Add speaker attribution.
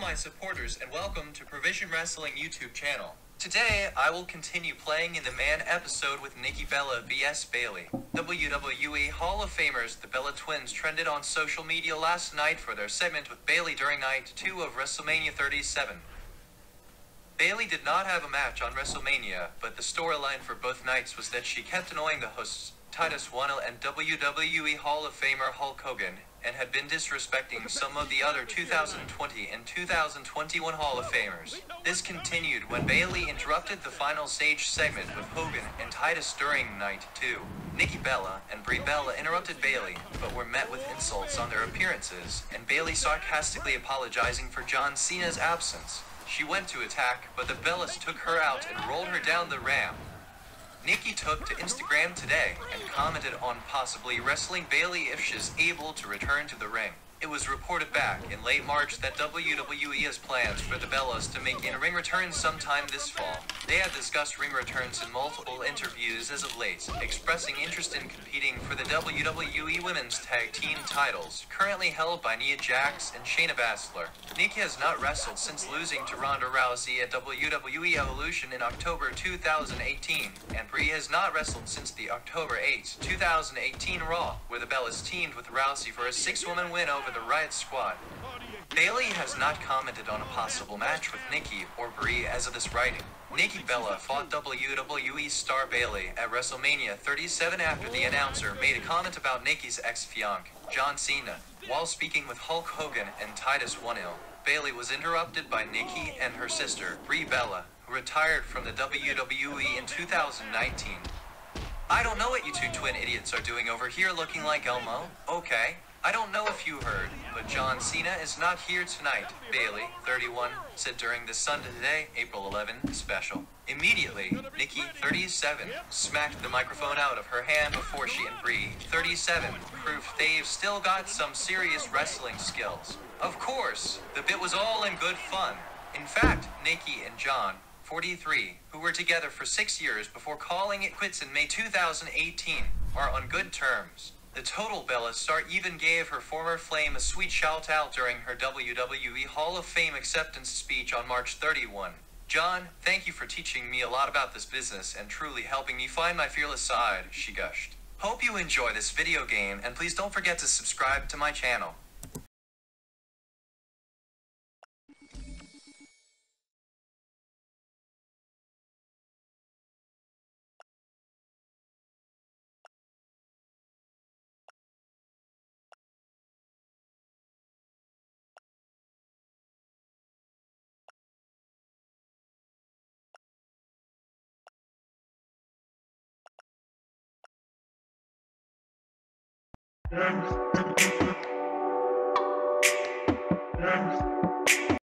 Speaker 1: my supporters and welcome to Provision Wrestling YouTube channel. Today, I will continue playing in the Man episode with Nikki Bella vs Bailey. WWE Hall of Famers, the Bella Twins, trended on social media last night for their segment with Bailey during night 2 of WrestleMania 37. Bailey did not have a match on WrestleMania, but the storyline for both nights was that she kept annoying the hosts, Titus O'Neil and WWE Hall of Famer Hulk Hogan, and had been disrespecting some of the other 2020 and 2021 Hall of Famers. This continued when Bailey interrupted the final stage segment with Hogan and Titus during night 2. Nikki Bella and Brie Bella interrupted Bailey, but were met with insults on their appearances, and Bailey sarcastically apologizing for John Cena's absence. She went to attack, but the Bellas took her out and rolled her down the ramp. Nikki took to Instagram today and commented on possibly wrestling Bailey if she's able to return to the ring. It was reported back in late March that WWE has plans for the Bellas to make in-ring returns sometime this fall. They have discussed ring returns in multiple interviews as of late, expressing interest in competing for the WWE Women's Tag Team titles, currently held by Nia Jax and Shayna Baszler. Nikki has not wrestled since losing to Ronda Rousey at WWE Evolution in October 2018, and Brie has not wrestled since the October 8, 2018 Raw, where the Bellas teamed with Rousey for a six-woman win over the Riot Squad. Bailey has not commented on a possible match with Nikki or Brie as of this writing. Nikki Bella fought WWE star Bailey at WrestleMania 37 after the announcer made a comment about Nikki's ex-fiance, John Cena. While speaking with Hulk Hogan and Titus O'Neil, Bailey was interrupted by Nikki and her sister, Brie Bella, who retired from the WWE in 2019. I don't know what you two twin idiots are doing over here looking like Elmo. Okay. I don't know if you heard, but John Cena is not here tonight, Bailey, 31, said during the Sunday Today, April 11 special. Immediately, Nikki, 37, smacked the microphone out of her hand before she and Brie, 37, proved they've still got some serious wrestling skills. Of course, the bit was all in good fun. In fact, Nikki and John, 43, who were together for six years before calling it quits in May 2018, are on good terms. The Total Bella star even gave her former flame a sweet shout out during her WWE Hall of Fame acceptance speech on March 31. John, thank you for teaching me a lot about this business and truly helping me find my fearless side, she gushed. Hope you enjoy this video game and please don't forget to subscribe to my channel.
Speaker 2: Thanks.